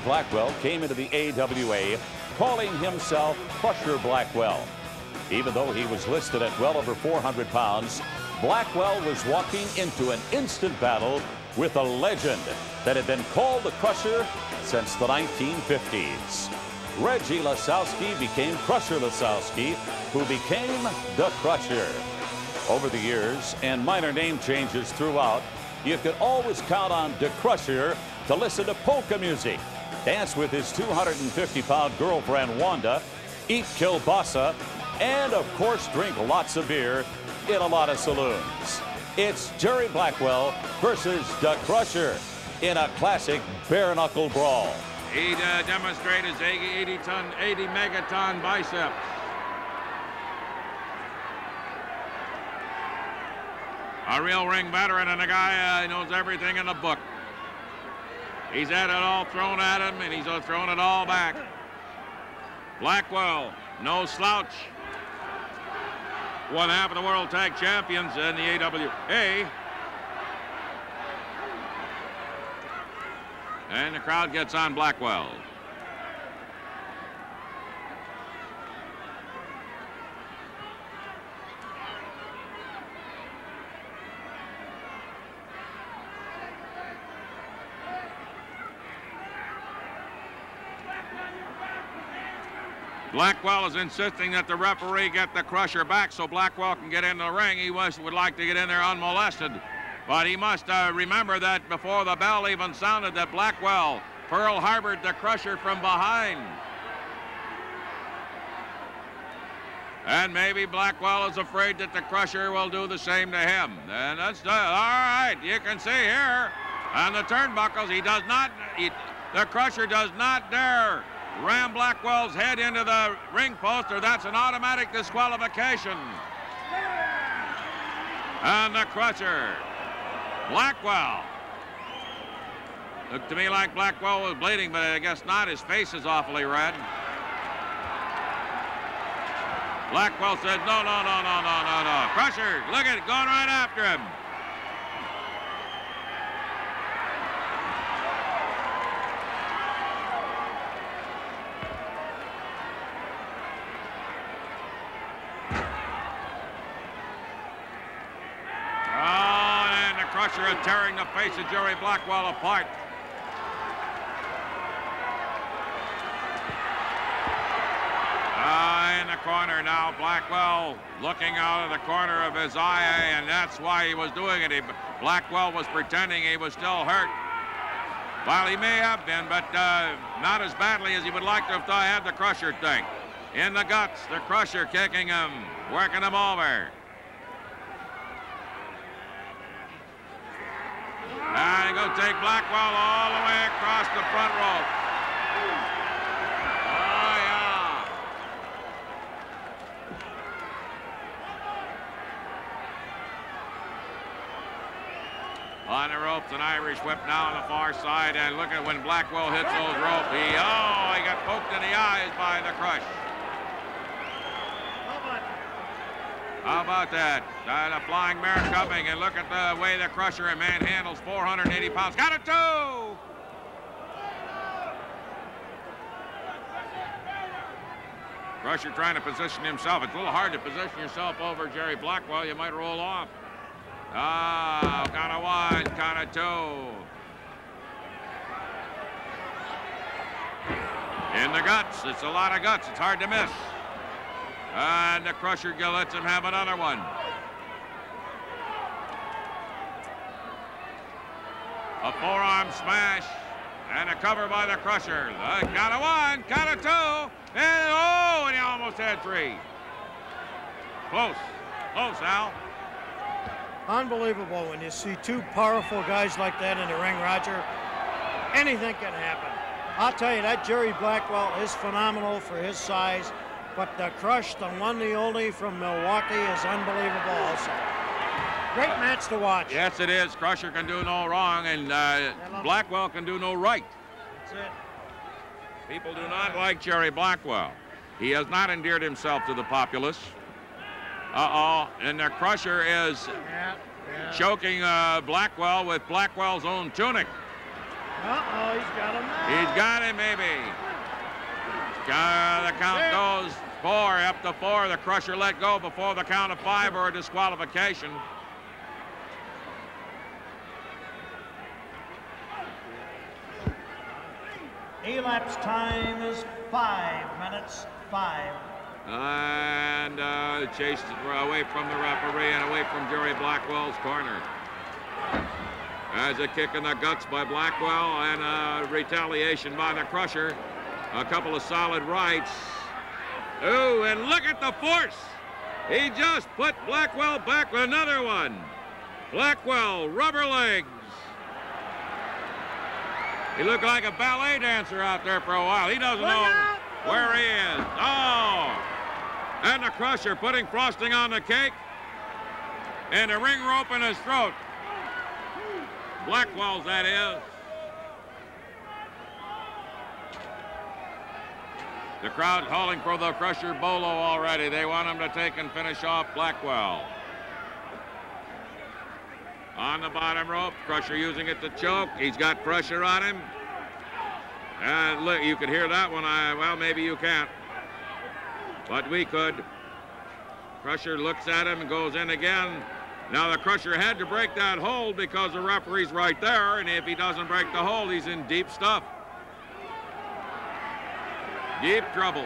Blackwell came into the AWA calling himself Crusher Blackwell. Even though he was listed at well over 400 pounds, Blackwell was walking into an instant battle with a legend that had been called the Crusher since the 1950s. Reggie Lisowski became Crusher Lisowski, who became the Crusher. Over the years and minor name changes throughout, you could always count on the Crusher to listen to polka music, dance with his 250-pound girlfriend Wanda, eat kielbasa, and of course drink lots of beer in a lot of saloons. It's Jerry Blackwell versus the Crusher in a classic bare knuckle brawl. He uh, demonstrated his 80 ton, 80 megaton biceps. A real ring veteran and a guy uh, knows everything in the book. He's had it all thrown at him, and he's thrown it all back. Blackwell, no slouch. One half of the World Tag Champions in the AWA. And the crowd gets on Blackwell. Blackwell is insisting that the referee get the crusher back so Blackwell can get in the ring. He was, would like to get in there unmolested. But he must uh, remember that before the bell even sounded that Blackwell Pearl Harbored the crusher from behind. And maybe Blackwell is afraid that the crusher will do the same to him. And that's uh, all right. You can see here on the turnbuckles, he does not, he, the crusher does not dare ram Blackwell's head into the ring post, or that's an automatic disqualification. And the crusher, Blackwell. Looked to me like Blackwell was bleeding, but I guess not. His face is awfully red. Blackwell said, no, no, no, no, no, no, no. Crusher, look at it, going right after him. Is tearing the face of Jerry Blackwell apart. Uh, in the corner now, Blackwell looking out of the corner of his eye, and that's why he was doing it. He, Blackwell was pretending he was still hurt. Well, he may have been, but uh, not as badly as he would like to have had the Crusher thing. In the guts, the Crusher kicking him, working him over. And going to take Blackwell all the way across the front rope. Oh, yeah. On the ropes, an Irish whip now on the far side, and look at when Blackwell hits those ropes. He, oh, he got poked in the eyes by the crush. How about that? Uh, the flying mare coming, and look at the way the crusher and man handles 480 pounds. Got it too! Crusher trying to position himself. It's a little hard to position yourself over Jerry Blackwell. You might roll off. Ah, oh, count of one, count of two. In the guts. It's a lot of guts. It's hard to miss. And the Crusher lets him have another one. A forearm smash and a cover by the Crusher. Uh, got a one, got a two, and oh, and he almost had three. Close, close, Al. Unbelievable when you see two powerful guys like that in the ring, Roger. Anything can happen. I'll tell you, that Jerry Blackwell is phenomenal for his size. But the Crush, the one, the only from Milwaukee, is unbelievable also. Great match to watch. Yes, it is. Crusher can do no wrong, and uh, Blackwell can do no right. That's it. People do not like Jerry Blackwell. He has not endeared himself to the populace. Uh-oh, and the Crusher is yeah, yeah. choking uh, Blackwell with Blackwell's own tunic. Uh-oh, he's got him now. He's got him, maybe. Uh, the count goes four, up to four. The crusher let go before the count of five or a disqualification. Elapsed time is five minutes, five. And uh, chased away from the referee and away from Jerry Blackwell's corner. As a kick in the guts by Blackwell and a retaliation by the crusher. A couple of solid rights. Ooh, and look at the force. He just put Blackwell back with another one. Blackwell, rubber legs. He looked like a ballet dancer out there for a while. He doesn't Look know out. where he is. Oh! And the crusher putting frosting on the cake. And a ring rope in his throat. Blackwell's, that is. The crowd calling for the crusher Bolo already. They want him to take and finish off Blackwell. On the bottom rope, Crusher using it to choke. He's got pressure on him. And look, you could hear that one. I, well, maybe you can't. But we could. Crusher looks at him and goes in again. Now the Crusher had to break that hold because the referee's right there, and if he doesn't break the hold, he's in deep stuff. Deep trouble.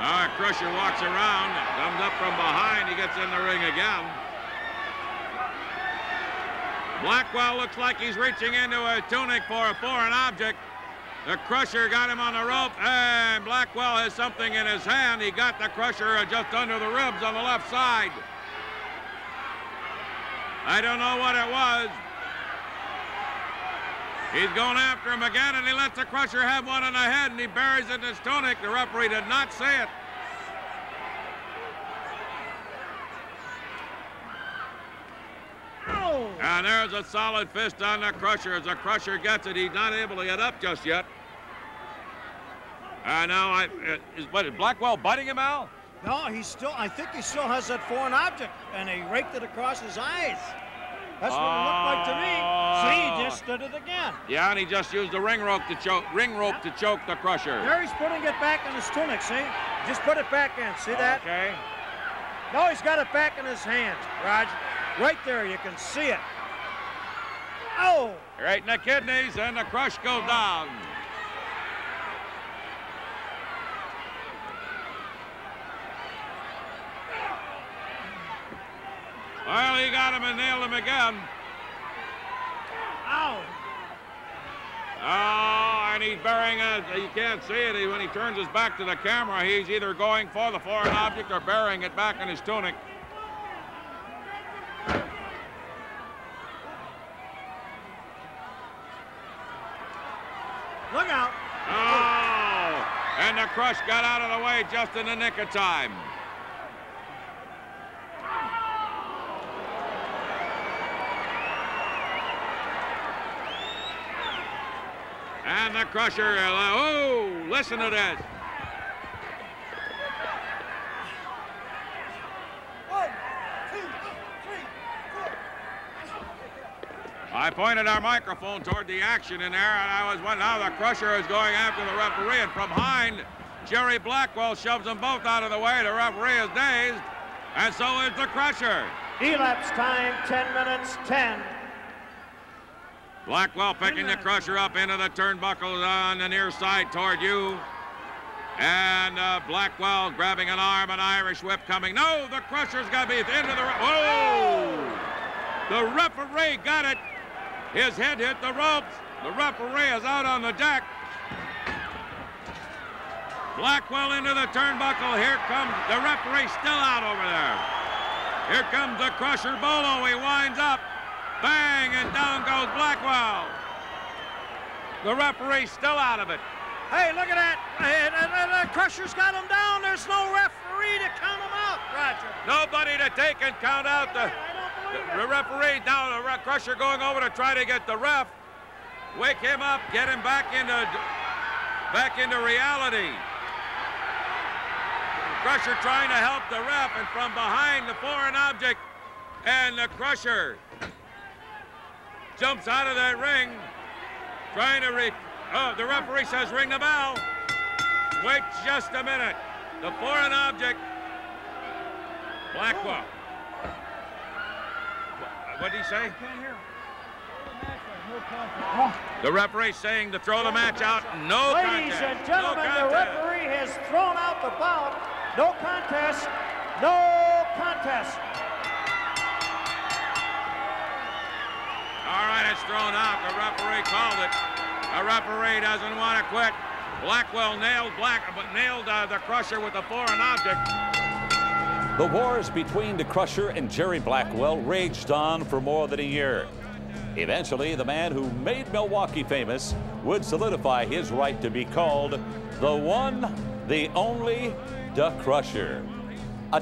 Right, Crusher walks around, comes up from behind, he gets in the ring again. Blackwell looks like he's reaching into a tunic for a foreign object. The Crusher got him on the rope, and Blackwell has something in his hand. He got the Crusher just under the ribs on the left side. I don't know what it was. He's going after him again, and he lets the Crusher have one in the head, and he buries it in his tunic. The referee did not see it. Oh! And there's a solid fist on the Crusher. As the Crusher gets it, he's not able to get up just yet. And now I, uh, is, what, is Blackwell biting him, Al? No, he still, I think he still has that foreign object, and he raked it across his eyes. That's what it looked like to me. See, just did it again. Yeah, and he just used the ring rope to choke, ring rope to choke the Crusher. There he's putting it back in his tunic, see? Just put it back in, see that? Okay. No, he's got it back in his hands, Roger. Right there, you can see it. Oh! Right in the kidneys, and the crush goes down. Well, he got him and nailed him again. Ow! Oh, and he's burying it. You can't see it. He- When he turns his back to the camera, he's either going for the foreign object or burying it back in his tunic. Look out! Oh! And the crush got out of the way just in the nick of time. And the crusher, oh, listen to this. One, two, three, four. I pointed our microphone toward the action in there, and I was wondering how the crusher is going after the referee. And from behind, Jerry Blackwell shoves them both out of the way. The referee is dazed, and so is the crusher. Elapsed time, 10 minutes, 10. Blackwell picking the crusher up into the turnbuckle on the near side toward you. And uh, Blackwell grabbing an arm, an Irish whip coming. No, the crusher's got to be at the oh! The referee got it. His head hit the ropes. The referee is out on the deck. Blackwell into the turnbuckle. Here comes the referee still out over there. Here comes the crusher Bolo. He winds up. Bang, and down goes Blackwell. The referee's still out of it. Hey, look at that. Hey, the, the- the Crusher's got him down. There's no referee to count him out, Roger. Nobody to take and count out the, I the referee. Now the re- crusher going over to try to get the ref. Wake him up, get him back into back into reality. Crusher trying to help the ref, and from behind the foreign object and the crusher. Jumps out of that ring, trying to re. Oh, the referee says ring the bell. Wait just a minute. The foreign object, Blackwell. What did he say? The referee saying to throw the match out. No Ladies contest. and gentlemen, no the referee has thrown out the bout. No contest. No contest. All right, it's thrown out. The referee called it. The referee doesn't want to quit. Blackwell nailed Black, but nailed uh, the Crusher with a foreign object. The wars between the Crusher and Jerry Blackwell raged on for more than a year. Eventually, the man who made Milwaukee famous would solidify his right to be called the one, the only, the Crusher. A